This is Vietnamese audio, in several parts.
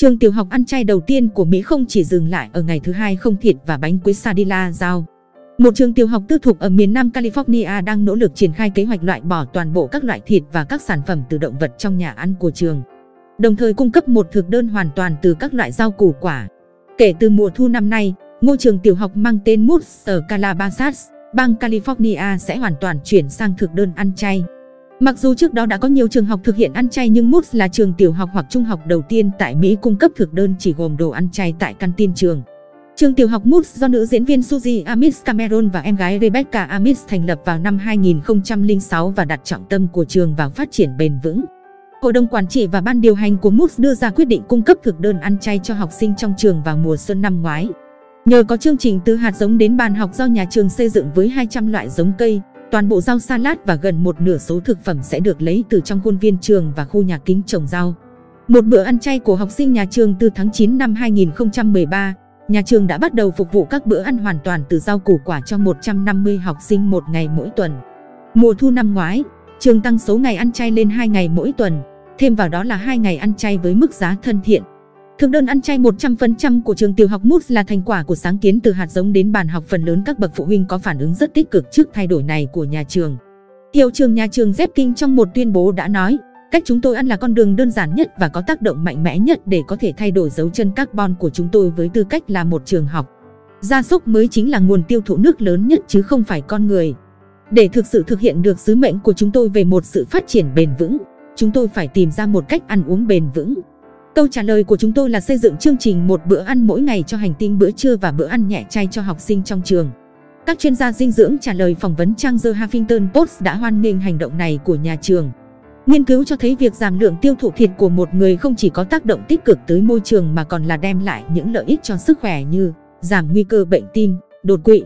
Trường tiểu học ăn chay đầu tiên của Mỹ không chỉ dừng lại ở ngày thứ hai không thịt và bánh quế Sadila rau. Một trường tiểu học tư thục ở miền Nam California đang nỗ lực triển khai kế hoạch loại bỏ toàn bộ các loại thịt và các sản phẩm từ động vật trong nhà ăn của trường. Đồng thời cung cấp một thực đơn hoàn toàn từ các loại rau củ quả. Kể từ mùa thu năm nay, ngôi trường tiểu học mang tên Moods ở Calabasas, bang California sẽ hoàn toàn chuyển sang thực đơn ăn chay. Mặc dù trước đó đã có nhiều trường học thực hiện ăn chay nhưng Moods là trường tiểu học hoặc trung học đầu tiên tại Mỹ cung cấp thực đơn chỉ gồm đồ ăn chay tại căn tin trường. Trường tiểu học Moods do nữ diễn viên Suzy Amis Cameron và em gái Rebecca Amis thành lập vào năm 2006 và đặt trọng tâm của trường vào phát triển bền vững. Hội đồng quản trị và ban điều hành của Moods đưa ra quyết định cung cấp thực đơn ăn chay cho học sinh trong trường vào mùa xuân năm ngoái. Nhờ có chương trình từ hạt giống đến bàn học do nhà trường xây dựng với 200 loại giống cây, toàn bộ rau salad và gần một nửa số thực phẩm sẽ được lấy từ trong khuôn viên trường và khu nhà kính trồng rau. Một bữa ăn chay của học sinh nhà trường từ tháng 9 năm 2013, nhà trường đã bắt đầu phục vụ các bữa ăn hoàn toàn từ rau củ quả cho 150 học sinh một ngày mỗi tuần. Mùa thu năm ngoái, trường tăng số ngày ăn chay lên 2 ngày mỗi tuần, thêm vào đó là 2 ngày ăn chay với mức giá thân thiện. Thực đơn ăn chay 100% của trường tiểu học Moods là thành quả của sáng kiến từ hạt giống đến bàn học phần lớn các bậc phụ huynh có phản ứng rất tích cực trước thay đổi này của nhà trường. Hiệu trường nhà trường Zepkin trong một tuyên bố đã nói, cách chúng tôi ăn là con đường đơn giản nhất và có tác động mạnh mẽ nhất để có thể thay đổi dấu chân carbon của chúng tôi với tư cách là một trường học. Gia súc mới chính là nguồn tiêu thụ nước lớn nhất chứ không phải con người. Để thực sự thực hiện được sứ mệnh của chúng tôi về một sự phát triển bền vững, chúng tôi phải tìm ra một cách ăn uống bền vững. Câu trả lời của chúng tôi là xây dựng chương trình một bữa ăn mỗi ngày cho hành tinh bữa trưa và bữa ăn nhẹ chay cho học sinh trong trường. Các chuyên gia dinh dưỡng trả lời phỏng vấn trang The Huffington Post đã hoan nghênh hành động này của nhà trường. Nghiên cứu cho thấy việc giảm lượng tiêu thụ thịt của một người không chỉ có tác động tích cực tới môi trường mà còn là đem lại những lợi ích cho sức khỏe như giảm nguy cơ bệnh tim, đột quỵ,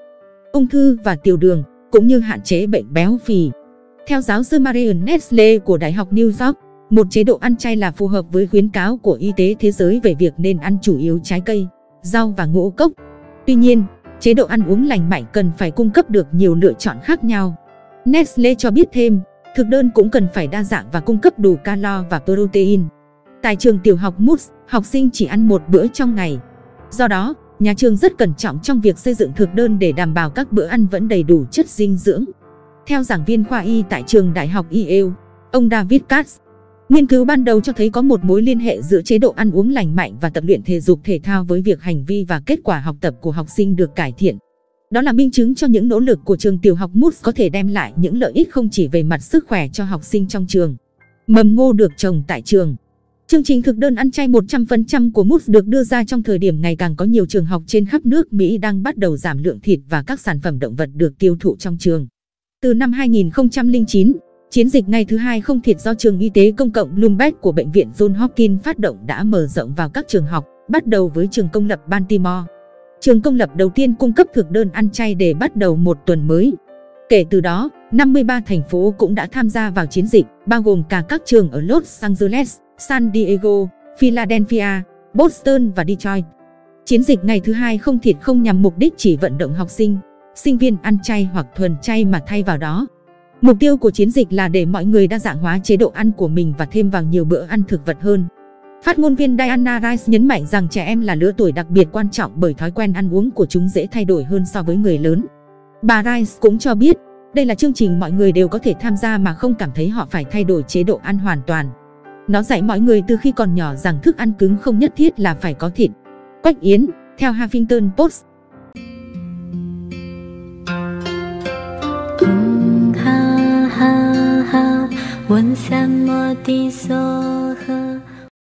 ung thư và tiểu đường, cũng như hạn chế bệnh béo phì. Theo giáo sư Marion Nestle của Đại học New York, một chế độ ăn chay là phù hợp với khuyến cáo của Y tế Thế giới về việc nên ăn chủ yếu trái cây, rau và ngũ cốc. Tuy nhiên, chế độ ăn uống lành mạnh cần phải cung cấp được nhiều lựa chọn khác nhau. Nestle cho biết thêm, thực đơn cũng cần phải đa dạng và cung cấp đủ calo và protein. Tại trường tiểu học moose, học sinh chỉ ăn một bữa trong ngày. Do đó, nhà trường rất cẩn trọng trong việc xây dựng thực đơn để đảm bảo các bữa ăn vẫn đầy đủ chất dinh dưỡng. Theo giảng viên khoa y tại trường đại học Yale, ông David Katz, Nghiên cứu ban đầu cho thấy có một mối liên hệ giữa chế độ ăn uống lành mạnh và tập luyện thể dục thể thao với việc hành vi và kết quả học tập của học sinh được cải thiện. Đó là minh chứng cho những nỗ lực của trường tiểu học Moose có thể đem lại những lợi ích không chỉ về mặt sức khỏe cho học sinh trong trường. Mầm ngô được trồng tại trường. Chương trình thực đơn ăn chay 100% của Moose được đưa ra trong thời điểm ngày càng có nhiều trường học trên khắp nước Mỹ đang bắt đầu giảm lượng thịt và các sản phẩm động vật được tiêu thụ trong trường. Từ năm 2009, Chiến dịch ngày thứ hai không thịt do trường y tế công cộng Bloomberg của bệnh viện John Hopkins phát động đã mở rộng vào các trường học, bắt đầu với trường công lập Baltimore. Trường công lập đầu tiên cung cấp thực đơn ăn chay để bắt đầu một tuần mới. Kể từ đó, 53 thành phố cũng đã tham gia vào chiến dịch, bao gồm cả các trường ở Los Angeles, San Diego, Philadelphia, Boston và Detroit. Chiến dịch ngày thứ hai không thịt không nhằm mục đích chỉ vận động học sinh, sinh viên ăn chay hoặc thuần chay mà thay vào đó, Mục tiêu của chiến dịch là để mọi người đa dạng hóa chế độ ăn của mình và thêm vào nhiều bữa ăn thực vật hơn. Phát ngôn viên Diana Rice nhấn mạnh rằng trẻ em là lứa tuổi đặc biệt quan trọng bởi thói quen ăn uống của chúng dễ thay đổi hơn so với người lớn. Bà Rice cũng cho biết, đây là chương trình mọi người đều có thể tham gia mà không cảm thấy họ phải thay đổi chế độ ăn hoàn toàn. Nó dạy mọi người từ khi còn nhỏ rằng thức ăn cứng không nhất thiết là phải có thịt. Quách Yến, theo Huffington Post, 问三摩地娑诃。